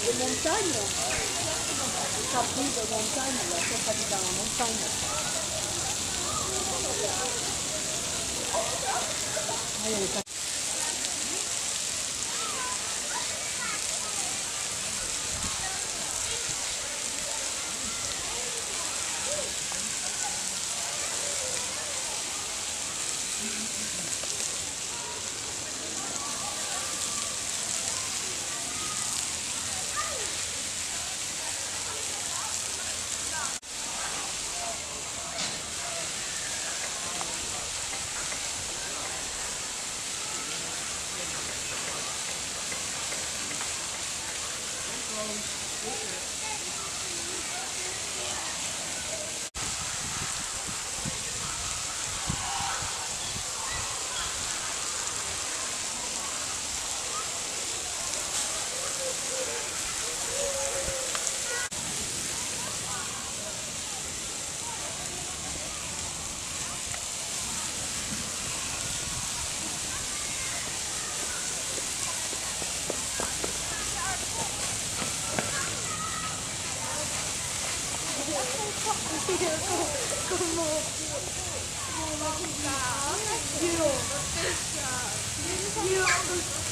De montagne. Capri de montagne, là, c'est pas dans la montagne. Ah, il y a You. You.